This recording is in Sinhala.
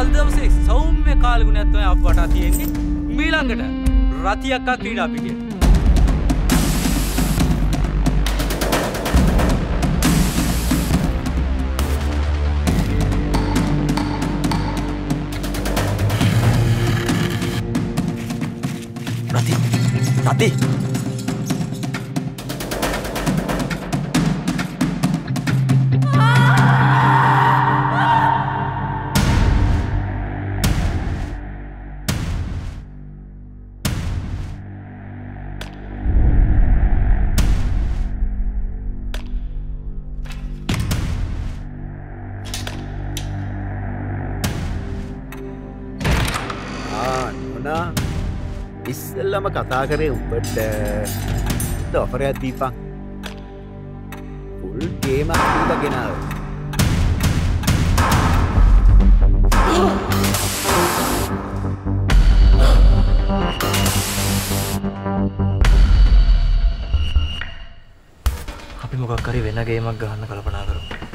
අද දවසේ සෞම්‍ය කාලගුණයක් තමයි අප වටා තියෙන්නේ. මීළඟට රතියක්කා ක්‍රීඩා පිටිය. රති රති නොනා ඉස්සල්ලම කතා කරේ උඹට. ඔෆරයක් දීපන්. පුල් ගේම අීල ගෙනාව. අපි මොකක් හරි වෙන ගේමක් ගහන්න කල්පනා කරමු.